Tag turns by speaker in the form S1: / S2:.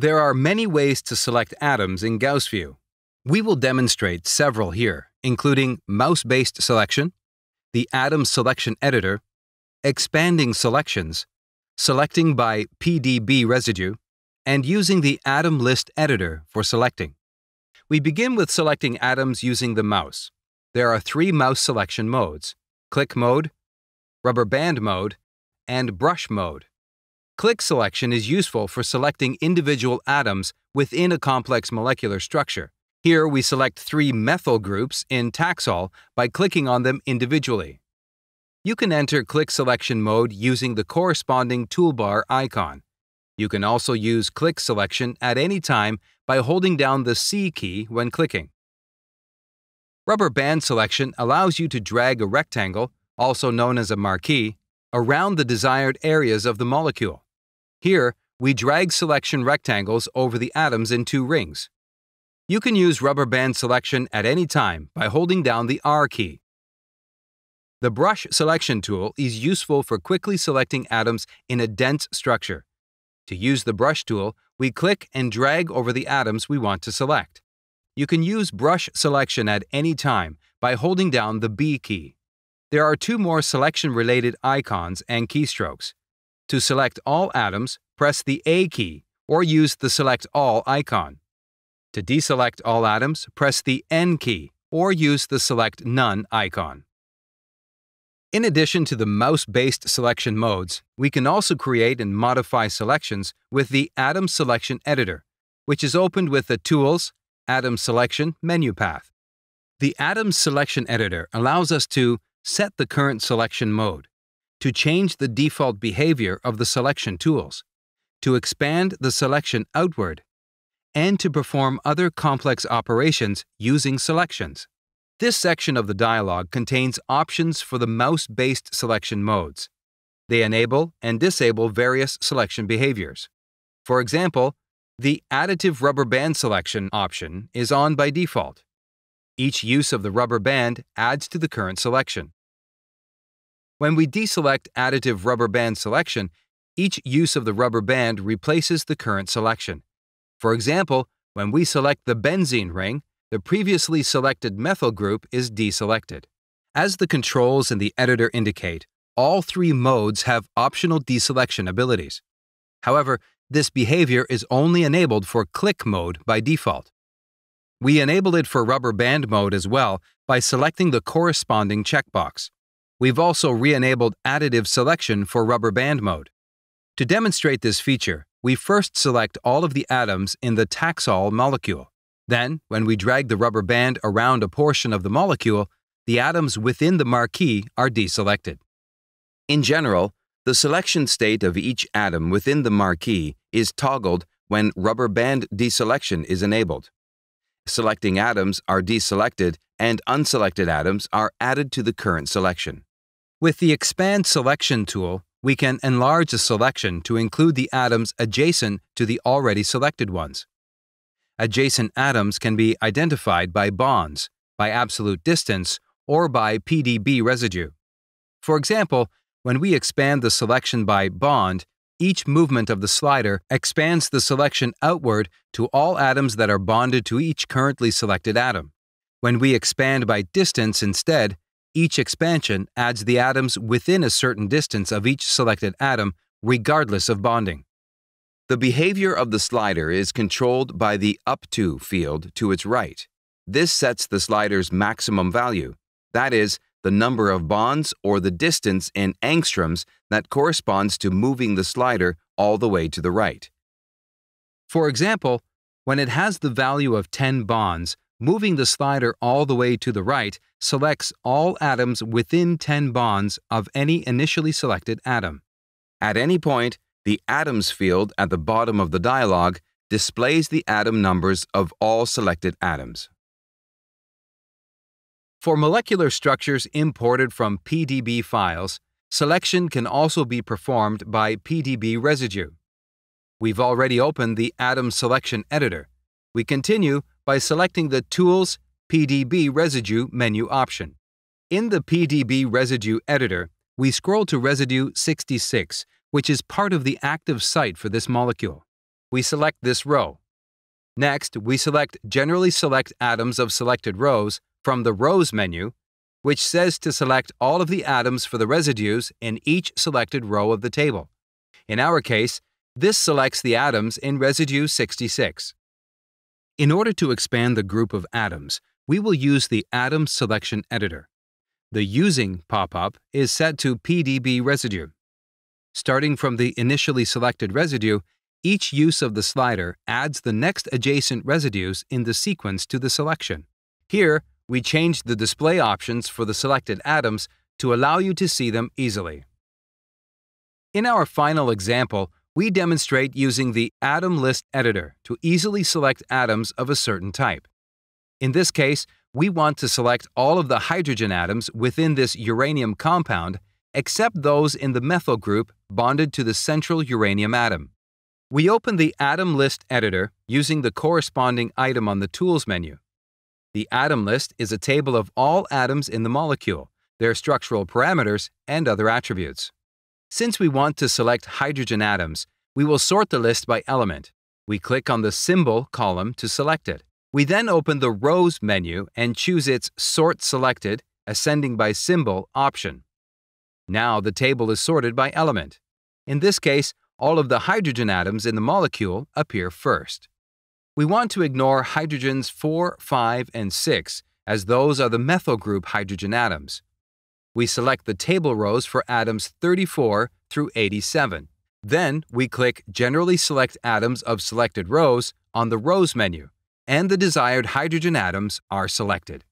S1: There are many ways to select atoms in GaussView. We will demonstrate several here, including mouse-based selection, the atom selection editor, expanding selections, selecting by PDB residue, and using the atom list editor for selecting. We begin with selecting atoms using the mouse. There are three mouse selection modes click mode, rubber band mode, and brush mode. Click selection is useful for selecting individual atoms within a complex molecular structure. Here we select three methyl groups in Taxol by clicking on them individually. You can enter click selection mode using the corresponding toolbar icon. You can also use click selection at any time by holding down the C key when clicking. Rubber band selection allows you to drag a rectangle, also known as a marquee, around the desired areas of the molecule. Here, we drag selection rectangles over the atoms in two rings. You can use rubber band selection at any time by holding down the R key. The brush selection tool is useful for quickly selecting atoms in a dense structure. To use the brush tool, we click and drag over the atoms we want to select. You can use brush selection at any time by holding down the B key. There are two more selection-related icons and keystrokes. To select all atoms, press the A key or use the Select All icon. To deselect all atoms, press the N key or use the Select None icon. In addition to the mouse-based selection modes, we can also create and modify selections with the Atom Selection Editor, which is opened with the Tools, Atom Selection menu path. The Atom Selection Editor allows us to set the current selection mode, to change the default behavior of the selection tools, to expand the selection outward, and to perform other complex operations using selections. This section of the dialog contains options for the mouse-based selection modes. They enable and disable various selection behaviors. For example, the additive rubber band selection option is on by default. Each use of the rubber band adds to the current selection. When we deselect additive rubber band selection, each use of the rubber band replaces the current selection. For example, when we select the benzene ring, the previously selected methyl group is deselected. As the controls in the editor indicate, all three modes have optional deselection abilities. However, this behavior is only enabled for click mode by default. We enable it for rubber band mode as well by selecting the corresponding checkbox. We've also re-enabled additive selection for rubber band mode. To demonstrate this feature, we first select all of the atoms in the Taxol molecule. Then, when we drag the rubber band around a portion of the molecule, the atoms within the marquee are deselected. In general, the selection state of each atom within the marquee is toggled when rubber band deselection is enabled. Selecting atoms are deselected and unselected atoms are added to the current selection. With the Expand Selection tool, we can enlarge a selection to include the atoms adjacent to the already selected ones. Adjacent atoms can be identified by bonds, by absolute distance, or by PDB residue. For example, when we expand the selection by bond, each movement of the slider expands the selection outward to all atoms that are bonded to each currently selected atom. When we expand by distance instead, each expansion adds the atoms within a certain distance of each selected atom, regardless of bonding. The behavior of the slider is controlled by the up to field to its right. This sets the slider's maximum value, that is, the number of bonds or the distance in angstroms that corresponds to moving the slider all the way to the right. For example, when it has the value of 10 bonds, moving the slider all the way to the right selects all atoms within 10 bonds of any initially selected atom. At any point, the Atoms field at the bottom of the dialog displays the atom numbers of all selected atoms. For molecular structures imported from PDB files, selection can also be performed by PDB residue. We've already opened the Atom Selection Editor. We continue by selecting the Tools PDB Residue menu option. In the PDB Residue Editor, we scroll to residue 66, which is part of the active site for this molecule. we select this row. Next, we select Generally Select Atoms of Selected Rows from the Rows menu, which says to select all of the atoms for the residues in each selected row of the table. In our case, this selects the atoms in residue 66. In order to expand the group of atoms, we will use the Atom Selection Editor. The Using pop-up is set to PDB residue. Starting from the initially selected residue, each use of the slider adds the next adjacent residues in the sequence to the selection. Here, we change the display options for the selected atoms to allow you to see them easily. In our final example, we demonstrate using the Atom List Editor to easily select atoms of a certain type. In this case, we want to select all of the hydrogen atoms within this uranium compound except those in the methyl group bonded to the central uranium atom. We open the Atom List editor using the corresponding item on the Tools menu. The atom list is a table of all atoms in the molecule, their structural parameters, and other attributes. Since we want to select hydrogen atoms, we will sort the list by element. We click on the Symbol column to select it. We then open the Rows menu and choose its Sort Selected, Ascending by Symbol option. Now the table is sorted by element. In this case, all of the hydrogen atoms in the molecule appear first. We want to ignore hydrogens 4, 5, and 6 as those are the methyl group hydrogen atoms. We select the table rows for atoms 34 through 87. Then we click Generally Select Atoms of Selected Rows on the Rows menu and the desired hydrogen atoms are selected.